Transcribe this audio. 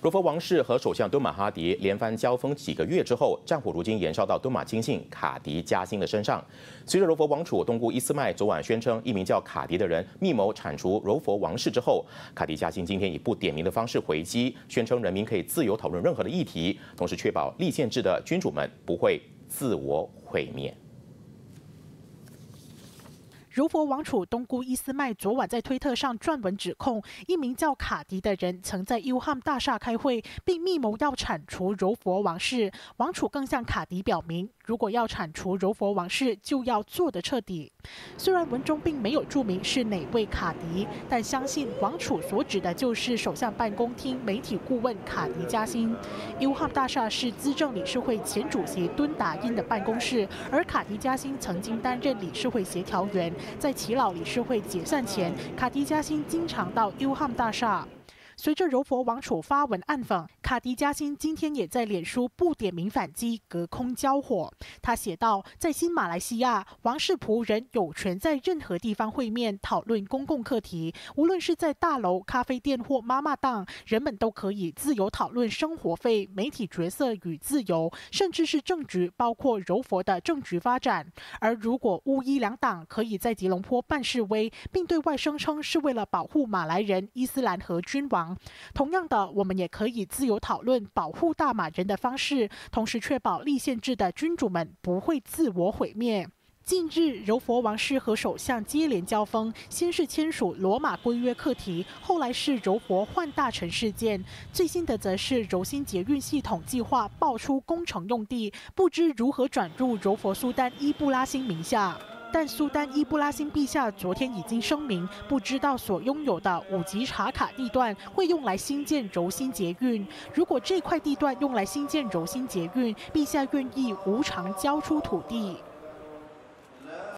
柔佛王室和首相敦马哈迪连番交锋几个月之后，战火如今延烧到敦马亲信卡迪加辛的身上。随着柔佛王储东姑伊斯麦昨晚宣称一名叫卡迪的人密谋铲除柔佛王室之后，卡迪加辛今天以不点名的方式回击，宣称人民可以自由讨论任何的议题，同时确保立宪制的君主们不会自我毁灭。柔佛王储东姑伊斯麦昨晚在推特上撰文指控，一名叫卡迪的人曾在 U 汉大厦开会，并密谋要铲除柔佛王室。王储更向卡迪表明，如果要铲除柔佛王室，就要做得彻底。虽然文中并没有注明是哪位卡迪，但相信王储所指的就是首相办公厅媒体顾问卡迪加辛。U 汉大厦是资政理事会前主席敦达因的办公室，而卡迪加辛曾经担任理事会协调员。在耆老理事会解散前，卡迪加辛经常到 U 汉大厦。随着柔佛王储发文暗讽，卡迪加辛今天也在脸书不点名反击，隔空交火。他写道：“在新马来西亚，王室仆人有权在任何地方会面讨论公共课题，无论是在大楼、咖啡店或妈妈档，人们都可以自由讨论生活费、媒体角色与自由，甚至是政局，包括柔佛的政局发展。而如果乌伊两党可以在吉隆坡办示威，并对外声称是为了保护马来人、伊斯兰和君王。”同样的，我们也可以自由讨论保护大马人的方式，同时确保立宪制的君主们不会自我毁灭。近日，柔佛王室和首相接连交锋，先是签署罗马规约课题，后来是柔佛换大臣事件，最新的则是柔新捷运系统计划爆出工程用地不知如何转入柔佛苏丹伊布拉辛名下。但苏丹伊布拉辛陛下昨天已经声明，不知道所拥有的五级查卡地段会用来新建柔心捷运。如果这块地段用来新建柔心捷运，陛下愿意无偿交出土地。